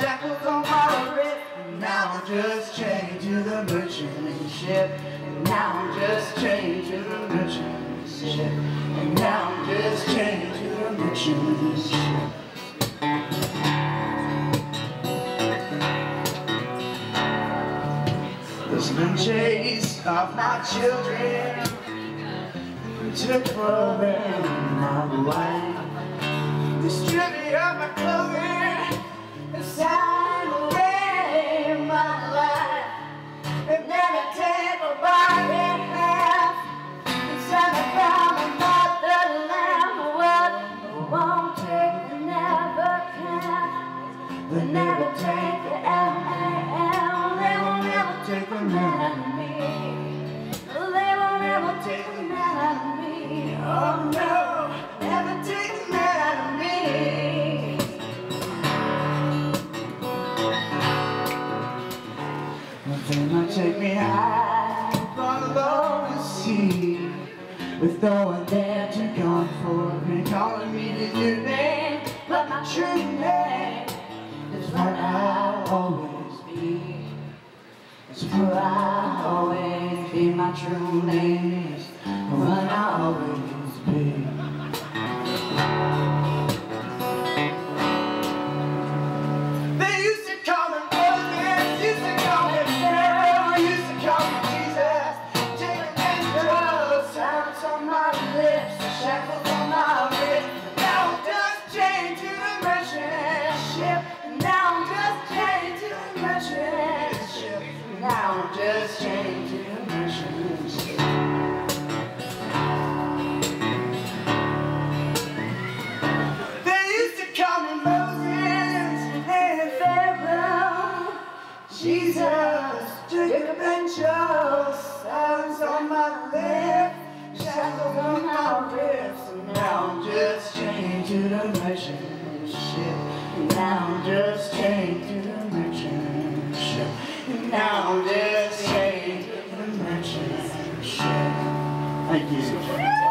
shackles on my wrist. Now I'm just chained to the merchant ship. Now I'm just chained to the merchant ship. And now I'm just chained to the merchant ship. There's been chase of my children who took them my wife. They stripped me of my clothing They never take the L-A-L. They will never take the man out of me. They will never take the man out of me. Oh no, never take the man out of me. They might take me high upon the lowest sea With no one there to comfort me Calling me to your name It's what I'll always be My true name is what I'll always be They used to call me used to call me used to call me Jesus. Taking on my lips, I'm just ship. They used to call me Moses and Pharaoh. Jesus, sounds on my lips, shackles on my. And now I'm just to the merchant ship. And now I'm just the now I'm just Thank you.